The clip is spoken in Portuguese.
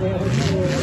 Obrigado.